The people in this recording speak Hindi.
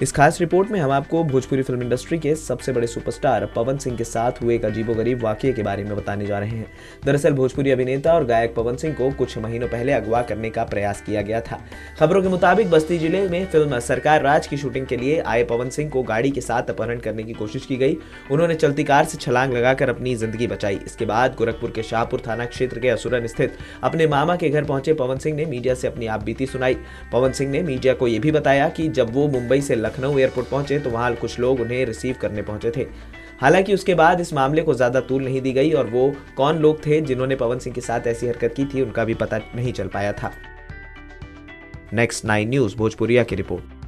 इस खास रिपोर्ट में हम आपको भोजपुरी फ़िल्म इंडस्ट्री के सबसे बड़े सुपरस्टार पवन सिंह के साथ हुए एक अजीबोगरीब वाक्य के बारे में बताने जा रहे हैं। दरअसल, भोजपुरी अभिनेता और गायक पवन सिंह को कुछ महीनों पहले अगवा करने का प्रयास किया गया था। खबरों के मुताबिक, बस्ती ज़िले में फ़िल्म सरकार राज की शूटिंग के लिए आए पवन सिंह को गाड़ी के साथ अपहरण करने की कोशिश की गई। उन्होंने चलती कार से छलांग लगाकर अपनी ज़िंदगी बचाई। इसके बाद गोरखपुर के शाहपुर थाना क्षेत्र के असुरन स्थित अपने मामा के घर पहुँचे पवन सिंह ने मीडिया से अपनी आप सुनाई। पवन सिंह ने मीडिया को यह भी बताया कि जब वो मुंबई से लखनऊ एयरपोर्ट पहुँचे तो वहाँ कुछ लोग उन्हें रिसीव करने पहुँचे थे। हालाँकि उसके बाद इस मामले को ज़्यादा तूल नहीं दी गई और वो कौन लोग थे जिन्होंने पवन सिंह के साथ ऐसी हरकत की थी, उनका भी पता नहीं चल पाया था। नेक्स्ट नाइन न्यूज़ भोजपुरिया की रिपोर्ट।